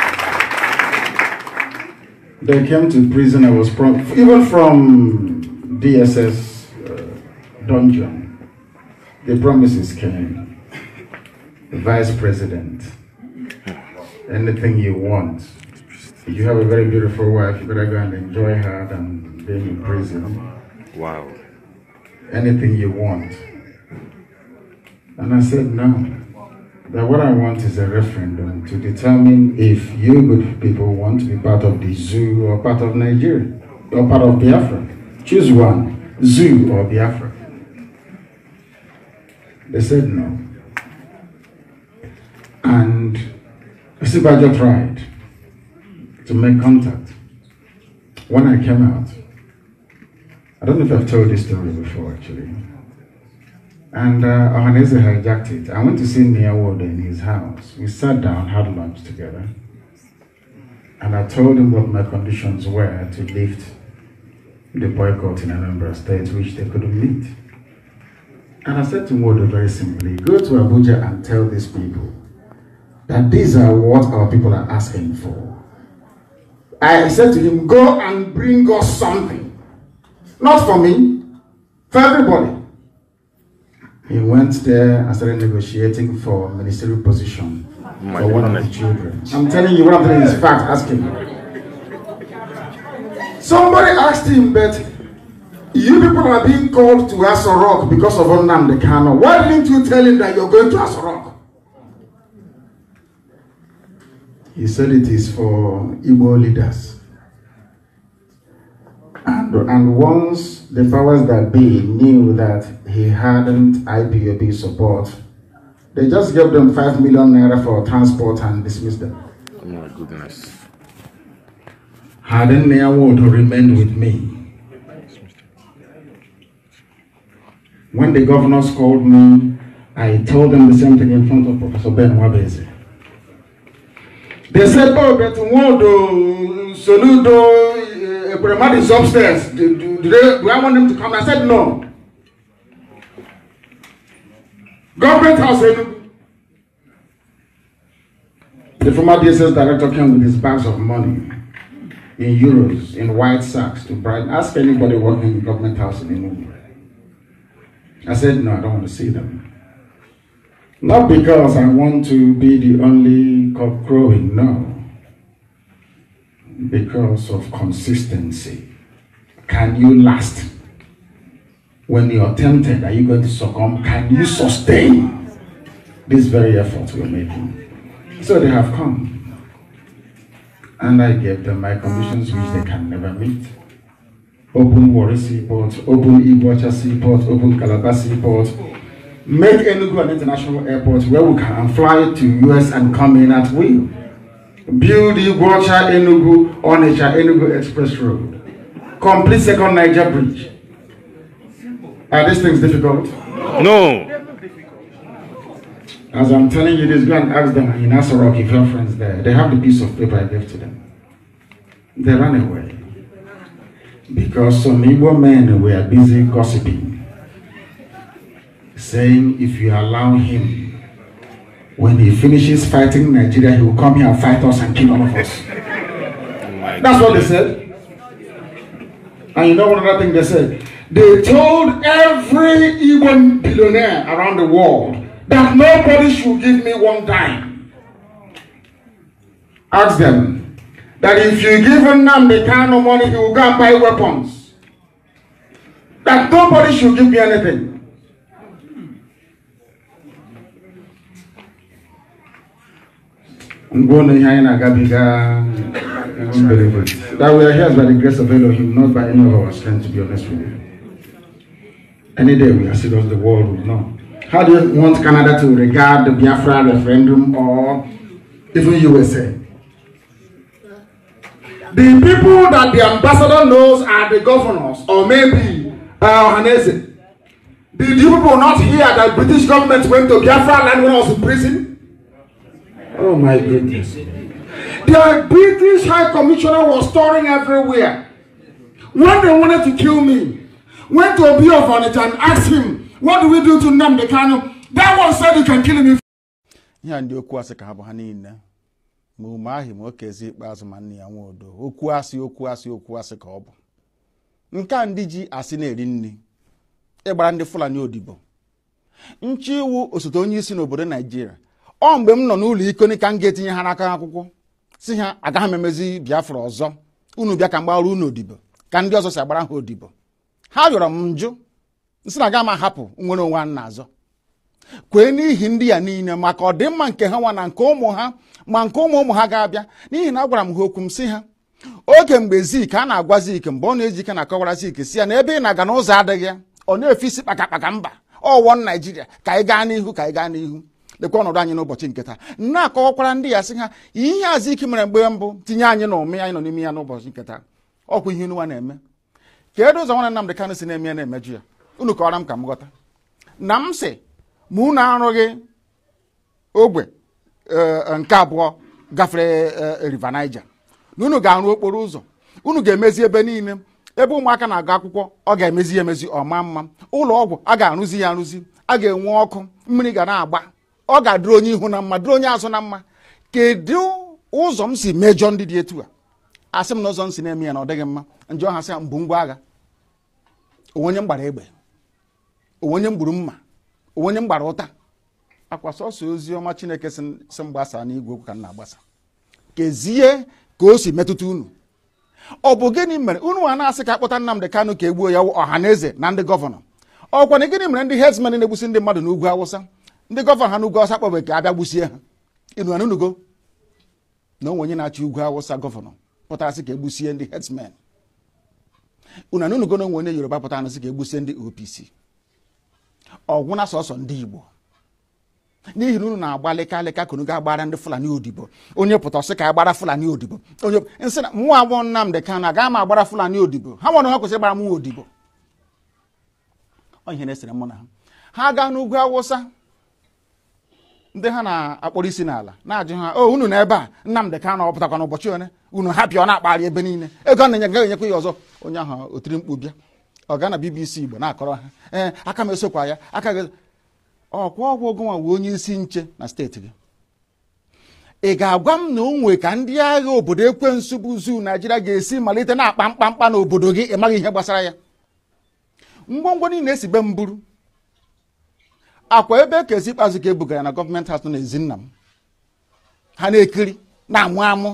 they came to prison. I was from, even from DSS uh, dungeon. The promises came. The vice president, anything you want. If you have a very beautiful wife, you better go and enjoy her than being in prison. Wow. Anything you want. And I said no. That what I want is a referendum to determine if you good people want to be part of the zoo or part of Nigeria or part of Biafra. Choose one, zoo or Biafra. They said no. And Osinbajo tried to make contact. When I came out, I don't know if I've told this story before actually. And uh, Ohanaeze hijacked it. I went to see Nia Ward in his house. We sat down, had lunch together. And I told him what my conditions were to lift the boycott in Anambra State, which they couldn't meet. And I said to Nwodo very simply, go to Abuja and tell these people that these are what our people are asking for. I said to him, go and bring us something. Not for me, for everybody. He went there and started negotiating for ministerial position My for one of the children. I'm telling you, what I'm telling you is fact. Ask him. Somebody asked him, but you people are being called to Aso Rock because of Onnamdi Kano. Why didn't you tell him that you're going to Aso Rock? He said it is for Igbo leaders. And, and once the powers that be knew that he hadn't IPOB support, they just gave them 5 million naira for transport and dismissed them. Oh my goodness. Hadn't Nwodo remained with me. When the governors called me, I told them the same thing in front of Professor Ben Nwabueze. They said, oh, but Nwodo, oh, Soludo, Eh, Ebremad is upstairs. Do, do, do, they, do I want them to come? I said, no. Government house, eh, Enugu. The former DSS director came with his bags of money in euros, in white sacks to bribe. Ask anybody working in government house in Enugu. I said, no, I don't want to see them. Not because I want to be the only cock crowing, no. Because of consistency. Can you last? When you're tempted, are you going to succumb? Can you sustain this very effort we're making? So they have come. And I gave them my conditions which they can never meet. Open Warri Seaport, open Iguacha Seaport, open Calabar Seaport, make Enugu an international airport where we can fly to US and come in at will. Build Iguacha Enugu Onitsha Enugu Express Road. Complete second Niger Bridge. Are these things difficult? No. As I'm telling you this, go and ask them in Aso Rock if your friends there. They have the piece of paper I gave to them. They ran away. Because some Igbo men were busy gossiping, saying if you allow him, when he finishes fighting Nigeria, he will come here and fight us and kill all of us. That's what they said. And you know one other thing they said? They told every Igbo billionaire around the world that nobody should give me one dime. Ask them that if you give Nnamdi Kanu money, he will go and buy weapons. That nobody should give me anything. Ngwono ihe anyị na-agabiga. That we are here by the grace of Elohim, not by any of our strength, to be honest with you. Any day we are serious, the world will know. How do you want Canada to regard the Biafra referendum or even USA? The people that the ambassador knows are the governors or maybe uh. Did you people not hear that British government went to Biafra land when I was in prison? Oh my goodness. The British High Commissioner was touring everywhere. When they wanted to kill me, went to Obi Onitsha and asked him, what do we do to Nnamdi Kanu? That one said you can kill if ihe ndị okwu asị ka ha bụ ha niile. Ma ume ahụ ma okezi ikpeazụ ma nne ya nwa odo. Okwu asị okwu asị okwu asị ka ọ ọ mgbe m nọ n'ụlọ ikoni ka m ga-etinye ha n'aka akwụkwọ si ha agaghị m emezi biafra ọzọ. Unu bịa ka m gbara unu odibo ka ndị ọzọ si agbara ha odibo. Ha rịọrọ m njụ nsị na aga m ahapụ nwere onwe a na-azọ kwee n'ihi ndị ya niile maka ọdịmma nke ha nwa na nke ụmụ ha ma nke ụmụ ụmụ ha ga-abịa. N'ihi na agwara m ha okwu m si ha oge mgbe zik a na-agwa zik mgbe ọ na-eji ike na-akọwara zik si ya na ebe ị na-aga n'ụzọ adịghị ọ na-efe isi kpakakpaka mba. Ọwọ naijiria ka anyị gaa n'ihu ka anyị gaa n'ihu. Lekwa ọnọdụ anyị n'ụbọchị nke taa. Na-akọwakwara ndị ya sị ha ihe a zik mere mgbe mbụ tinye anyị na ụmị anyị nọ n'ime ya n'ụbọchị nke taa. Ọkwa ihe unu na-eme. Kedu ụzọ nwanne Nnamdi Kanu si na-eme ya na-emeju ya? Unu kọwara m ka m ghọta. Na m sị ma unu arụghị ogbe nke abụọ gafere river Niger. Na unu ga-arụ okporo ụzọ. Unu ga-emezi ebe niile. Ebe ụmụaka na-agụ akwụkwọ ọ ga-emezi ya emezi ọma mma. Ụlọ ọgwụ a ga-arụzi ya arụzi. A ga-enwe ọkụ mmiri ga na-agba. Ọ ga-adịrị onye ihu na mma dịrị onye azụ na mma. Kedu ụzọ m si mejọ ndị dị etu a? Asị m na m si na-eme ya na ọ dịghị mma. Njọ ha sị ya mbụ ngwa agha. Onwenye m gbara egbe. Onwenye m gburu mma. Onwenye m gbara ụta. Akwa sọsọ ozi ọma chineke si m gbasa n'igwe okwu ka m na-agbasa. Kezie ka o si metụta unu. Ọ bụ gịnị mere? Unu a na-asị ka akpọta Nnamdi Kanu ka egbuo ya ọha na eze na ndị gọvanọ. Ọkwa na gịnị mere ndị herdsmen na-egbusi ndị mmadụ n'ugwu awụsa? Ndị gọvanọ ha n'ugwu awụsa kpọbe ka abịa gbusie ha. Inu anunugo na onwe onye na-achị ugwu awụsa gọvanọ pụtara sị ka egbusie ndị herdsmen unu anunugo na onwe onye yoruba pụtara sị ka egbusie ndị opc ọgwụ na sọsọ ndị igbo. N'ihi na unu na-agba leka leka ka unu ga-agbara ndị fulani odibo. Onye pụta ọ sị ka agbara fulani odibo. Onye nsị na mụnwa abụọ Nnamdi Kanu agaghị m agbara fulani odibo. Ha nwere ha kwesịrị ịgbara mụnwa odibo. Ọ ihe na-esere mụ na ha. Ha gaa n'ugwu awụsa. Ndị ha na-akpọrọ isi n'ala na-ajụ ha o unu na ebe a Nnamdi Kanu ọ pụtakwa n'ụbọchị one? Unu hapịa ọ na-akpagharị ebe niile. Ego na-enye gaghị enyekwa ya ọzọ. Onye ahụ otiri mkpu bịa. Ọ gaa na BBC Igbo na-akọrọ ha ee aka m esokwa ya aka gị ọkwa ọgwụ ogonwa wee onye isi nche na steeti gị. Ị ga-agwa m na o ka ndị agha obodo ekwensu bụ zu naijiria ga-esi malite na-akpa mkpamkpa n'obodo gị? Ị maghị ihe gbasara ya. Ngwongwo niile esi be m buru. Akwa ebe ka ezi ikpeazụ ka ebugara na gọọmenti nọ n'ezi nna m. Ha na-ekiri na-amụ amụ.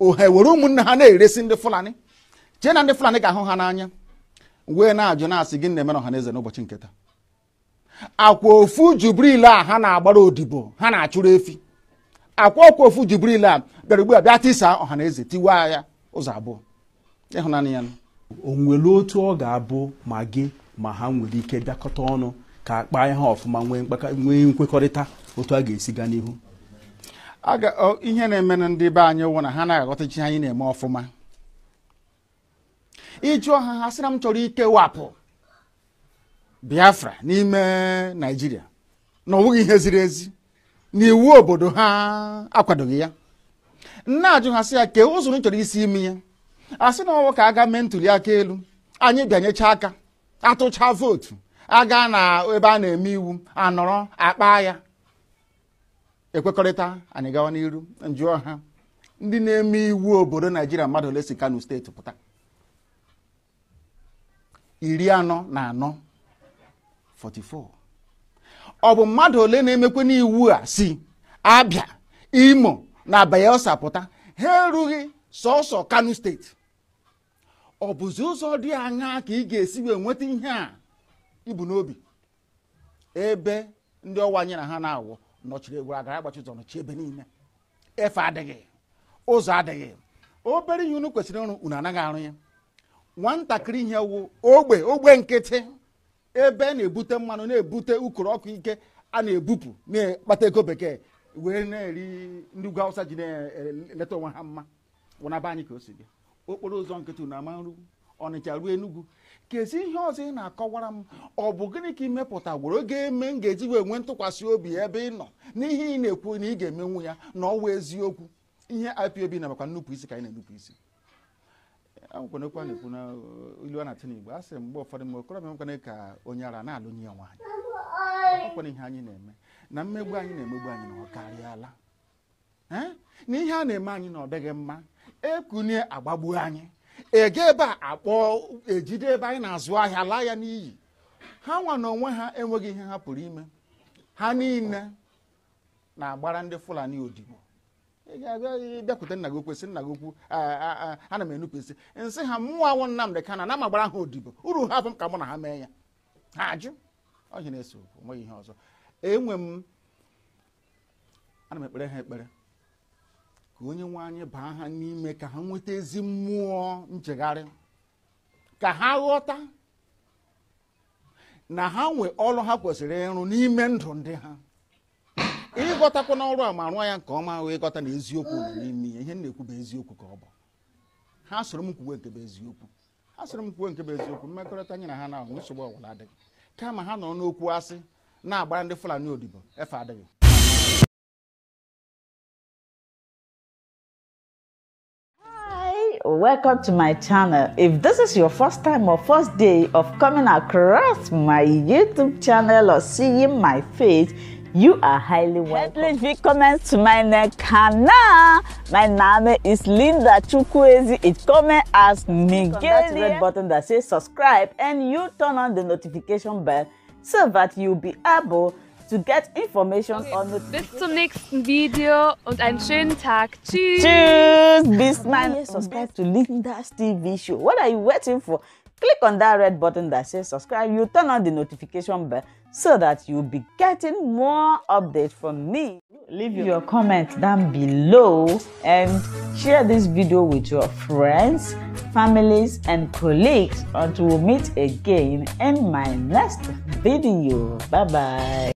Oha ewere ụmụnne ha na-eresi ndị fulani. Chee na ndị fulani ga-ahụ ha n'anya. Wee na-ajụ na-asị gị na-emere ọha na eze n'ụbọchị nke akwa ofu jubril a ha na-agbara odibo ha na-achụrụ efi. Akwa ọkwa ofu jubril a bịara ugbu a bịa tisa ọha na eze tiwaa ya ụzọ abụọ. Ịhụnanya ya o nwere otu ọ ga-abụ ma gị ma ha nwere ike bịakọta ọnụ. Ka akpa ihe ọfụma nwee nkwekọrịta otu a ga-esi gaa n'ihu. Ihe na-eme na ndị be anyị wụ na ha na-aghọtachi anyị na-eme ọfụma. Ịjụọ ha ha sị na m chọrọ ikewapụ biafra n'ime naijiria na ọ ihe ziri ezi. Na iwu obodo ha akwadoghị ya. Nna ajụ ha sị ya kee ụzọ chọrọ isi ime ya? A sị na ọwụ ka aga mee ntuli aka elu anyị bịanyecha aka atụcha vootu. Aga na ebe a na-eme iwu anọrọ akpa ya. Ekwekọrịta anyị gawa n'iru njụọ ha ndị na-eme iwu obodo naijiria mmadụ ole si kano steeti pụta? Iri anọ na anọ 44 ọ bụ mmadụ ole na-emekwe n'iwu a si abịa imo na bayelsa pụta? Ha erughị sọsọ kano steeti. Ọ bụzi ụzọ dị aṅaa ka ị ga-esi wee nweta ihe a? Ibu n'obi ebe ndị ọwa anyị na ha na-awụ nọchiri egwara gara agbachi ụzọ nọchi ebe niile. Efe adịghị ụzọ adịghị. Obere ihe unu kwesịrị ịrụ unu anaghị arụ ya. Nwatakịrị ihe wụ ogbe ogbe nkịtị ebe na-ebute mmanụ na-ebute ukoro ọkụ ike a na-ebupụ na-akpata ego bekee wee na-eri ndị ugwu awụsa ji na-eleta onwe ha mma. Wụnaba anyị ka o si gị okporo ụzọ nkịtị na amaru ọnịcha ruo enugwu kezi ihe ọzọ ị na-akọwara m ọ bụ gịnị ka imepụta gworo ga-eme m ga-eji wee nwee ntụkwasị obi ebe ị nọ. N'ihe ị na-ekwu na ị ga-emenwu ya na ọwa eziokwu. Ihe ipob na-amakwa nnupụ isi ka anyị na-enupụ isi. Akwụkwọ n'okwu a na-ekwu na ilu a na-atụ n'igbo. A mgbe ụfọdụ mgbe okorobịa nwekwana ka onye ara na-alụ ya nwaanyị. Ọkwana ihe anyị na-eme. Na mmegbu anyị na-emegbu anyị na ọ karịala. Na ihe a na-eme anyị na ọ dịghị mma ekunye agbagbuo anyị. Ege ebe a akpọ ejide ebe anyị na-azụ ahịa laa ya n'iyi. Ha nwa na onwe ha enweghị ihe ha pụrụ ime. Ha niile na-agbara ndị fulani odibo bịakwute nna gị okwu sị nna gị okwu ana m enupụ isi. Nsị ha mmụọ awụ Nnamdị Kanụ na m agbara ha odibo uru ha bụ m ka mụ na ha mee ya. Ha ajụ. Ọhịa na-eso okwu nweghị ihe ọzọ. Enwe m ana m ekpere ha ekpere. Ka onye nwe anyị baa ha n'ime ka ha nweta ezi mmụọ nchegharị ka ha ghọta na ha nwee ọrụ ha kwesịrị ịrụ n'ime ndụ ndị ha. Ịghọtakwa n'ọrụ a ma rụọ ya nke ọma ahụ ịghọta na eziokwu nọ n'ime ya. Ihe na-ekwu bụ eziokwu ka ọ bụ. Ha soro m kwuwe nke bụ eziokwu. Ha soro m kwuwe nke bụ eziokwu. Mmekọrịta anyị ha na nsogbu ọbụla adịghị. Kama ha nọ n'okwu asị na-agbara ndị fulani odibo efe adịghị. Welcome to my channel if this is your first time or first day of coming across my youtube channel or seeing my face you are highly welcome. Herzlich willkommen zu meinem Kanal. Mein Name ist Linda Chukwuezi. It coming as Miguel. That red button that says subscribe and you turn on the notification bell so that you'll be able to get information on the Bis zum nächsten Video und einen schönen Tag. Tschüss. Tschüss. Bis man subscribe to Lynda's TV show. What are you waiting for? Click on that red button that says subscribe. You turn on the notification bell so that you'll be getting more updates from me. Leave your comment down below and share this video with your friends, families, and colleagues until we meet again in my next video. Bye bye.